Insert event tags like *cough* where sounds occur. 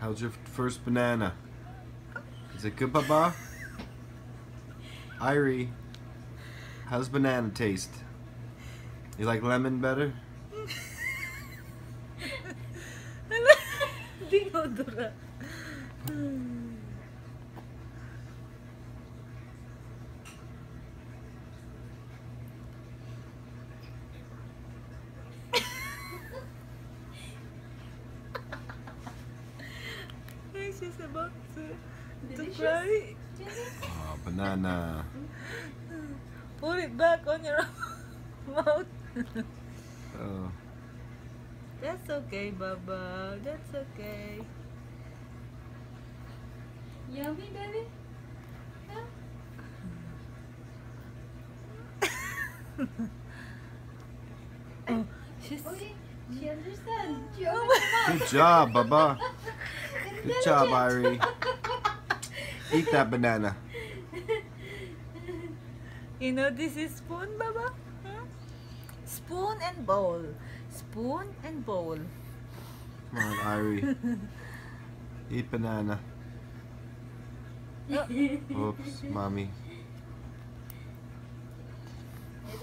How's your first banana? Is it good, Baba? Irie, how's banana taste? You like lemon better? *laughs* She's about to, to cry. Oh, banana. Put it back on your *laughs* mouth. Oh, That's okay, Baba. That's okay. Yummy, baby? Yeah. *laughs* Oh, she's Okay, she understands. She good job, Baba. *laughs* Good job. Irie. Eat that banana. You know this is spoon, Baba? Hmm? Spoon and bowl. Spoon and bowl. Come on, Irie. Eat banana. *laughs* Oops, mommy.